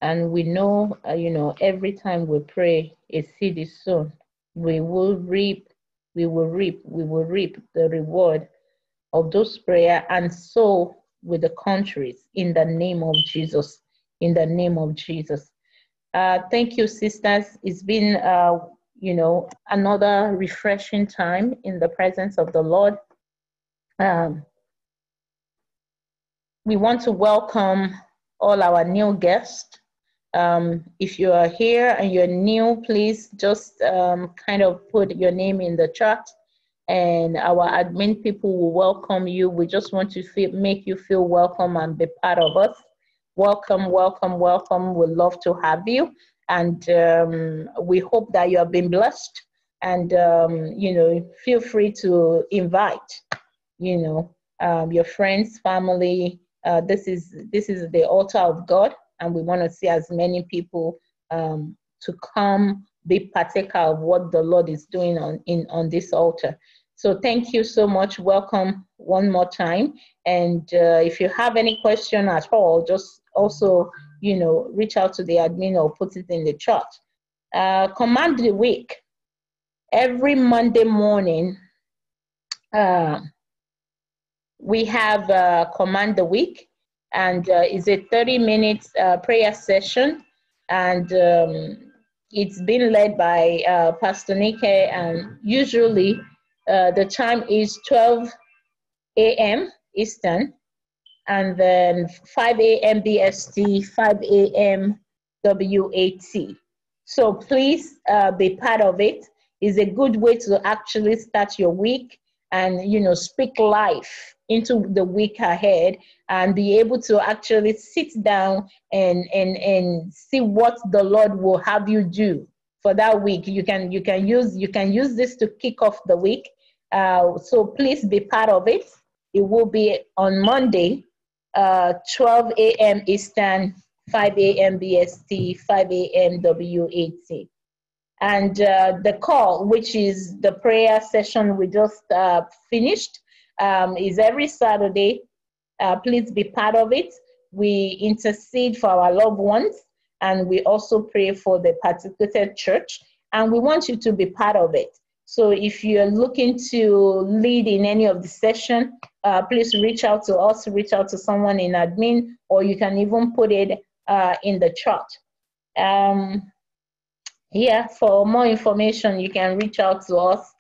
And we know, uh, you know, every time we pray, a seed is sown. We will reap, we will reap, we will reap the reward of those prayer and so with the countries in the name of Jesus. In the name of Jesus. Uh, thank you, sisters. It's been, uh, you know, another refreshing time in the presence of the Lord. Um, we want to welcome all our new guests. Um, if you are here and you're new, please just um, kind of put your name in the chat and our admin people will welcome you. We just want to feel, make you feel welcome and be part of us. Welcome, welcome, welcome. We'd love to have you. And um, we hope that you have been blessed. And, um, you know, feel free to invite, you know, um, your friends, family. Uh, this is this is the altar of God, and we want to see as many people um, to come be partaker of what the Lord is doing on in on this altar. So thank you so much. Welcome one more time. And uh, if you have any question at all, just also you know reach out to the admin or put it in the chat. Uh, command the week every Monday morning. Uh, we have uh, command the week and uh, it's a 30 minutes uh, prayer session. And um, it's been led by uh, pastor Nike and usually uh, the time is 12 a.m eastern and then 5 a.m bst 5 a.m wat so please uh, be part of it. It's a good way to actually start your week and you know speak life into the week ahead and be able to actually sit down and and and see what the lord will have you do for that week. You can you can use you can use this to kick off the week. Uh, so please be part of it. It will be on monday uh, 12 a.m eastern 5 a.m bst 5 a.m wat and uh, the call which is the prayer session we just uh, finished um, is every Saturday. Uh, please be part of it. We intercede for our loved ones and we also pray for the persecuted church. And we want you to be part of it. So if you're looking to lead in any of the session, uh, please reach out to us, reach out to someone in admin, or you can even put it uh, in the chat. Um, yeah, for more information, you can reach out to us.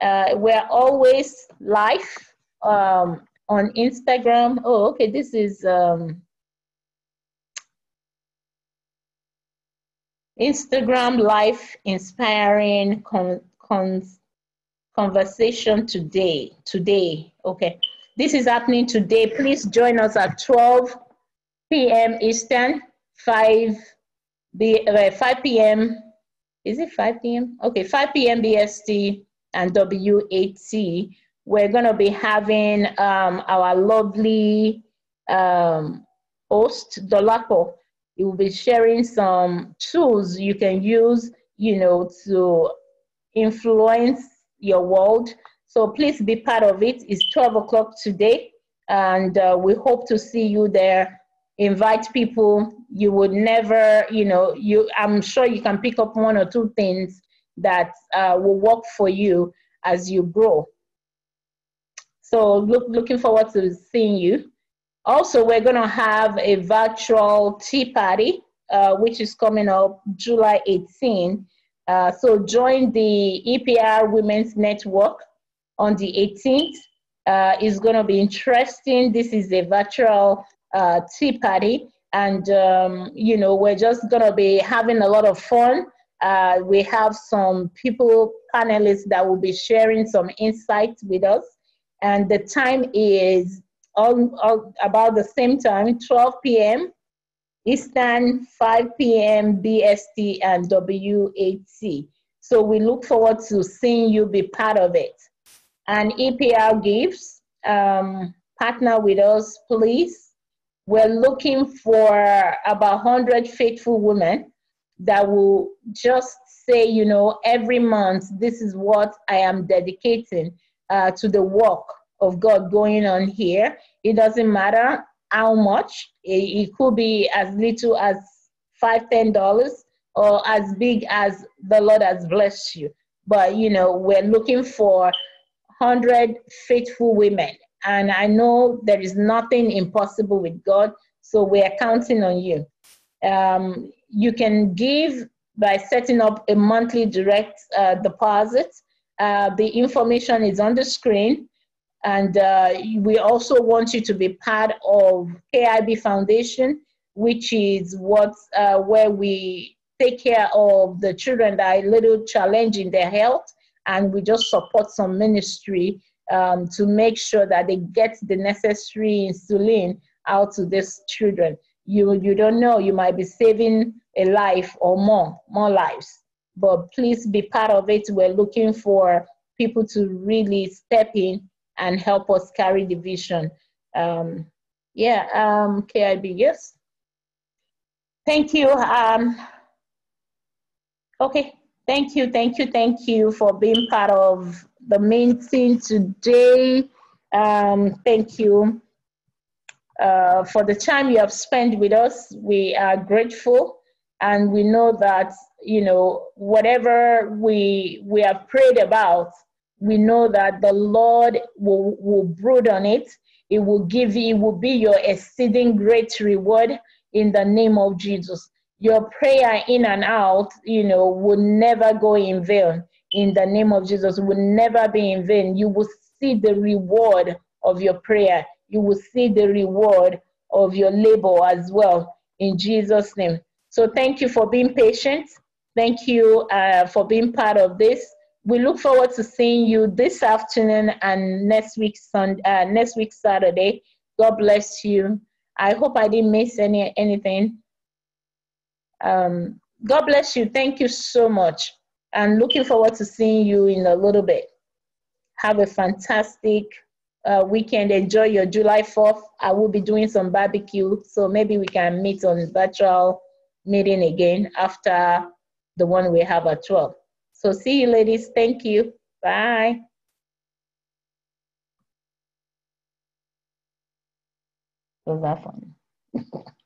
Uh, we're always live um, on Instagram. Oh, okay, this is um, Instagram Life Inspiring con con Conversation Today. Today, okay. This is happening today. Please join us at 12 p.m. Eastern, 5, B, uh, 5 p.m. Is it 5 p.m.? Okay, 5 p.m. BST and W8C. We're going to be having um, our lovely um, host, Dolapo. He will be sharing some tools you can use, you know, to influence your world. So please be part of it. It's 12 o'clock today, and uh, we hope to see you there. Invite people. You would never, you know, you. I'm sure you can pick up one or two things that uh, will work for you as you grow. So look, looking forward to seeing you. Also, we're going to have a virtual tea party, uh, which is coming up July 18. Uh, so join the EPR Women's Network on the 18th. Uh, it's going to be interesting. This is a virtual uh, tea party, and um, you know we're just going to be having a lot of fun. Uh, we have some people panelists that will be sharing some insights with us, and the time is all, all about the same time, 12 p.m. Eastern, 5 p.m. BST and W8C. So we look forward to seeing you be part of it. And EPR Gives, um, partner with us, please. We're looking for about 100 faithful women that will just say, you know, every month, this is what I am dedicating uh, to the work of God going on here. It doesn't matter how much. It, it could be as little as five, ten dollars, or as big as the Lord has blessed you. But you know, we're looking for hundred faithful women, and I know there is nothing impossible with God. So we are counting on you. Um, you can give by setting up a monthly direct uh, deposit. Uh, the information is on the screen. And uh, we also want you to be part of KIB Foundation, which is what uh, where we take care of the children that are a little challenged in their health, and we just support some ministry um, to make sure that they get the necessary insulin out to these children. You you don't know, you might be saving a life or more, more lives. But please be part of it. We're looking for people to really step in and help us carry the vision. Um, yeah, um, KIB, yes. Thank you. Um, okay, thank you, thank you, thank you for being part of the main meeting today. Um, thank you uh, for the time you have spent with us. We are grateful, and we know that you know whatever we we have prayed about we know that the Lord will, will brood on it. It will give you, it will be your exceeding great reward in the name of Jesus. Your prayer in and out, you know, will never go in vain in the name of Jesus, will never be in vain. You will see the reward of your prayer. You will see the reward of your labor as well in Jesus' name. So thank you for being patient. Thank you uh, for being part of this we look forward to seeing you this afternoon and next week Sunday, uh, next week Saturday. God bless you. I hope I didn't miss any anything. Um, God bless you. Thank you so much. And looking forward to seeing you in a little bit. Have a fantastic uh, weekend. Enjoy your July 4th. I will be doing some barbecue, so maybe we can meet on virtual meeting again after the one we have at 12. So see you ladies. Thank you. Bye. Was that fun?